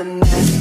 I'm.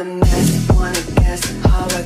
A mess, wanna guess.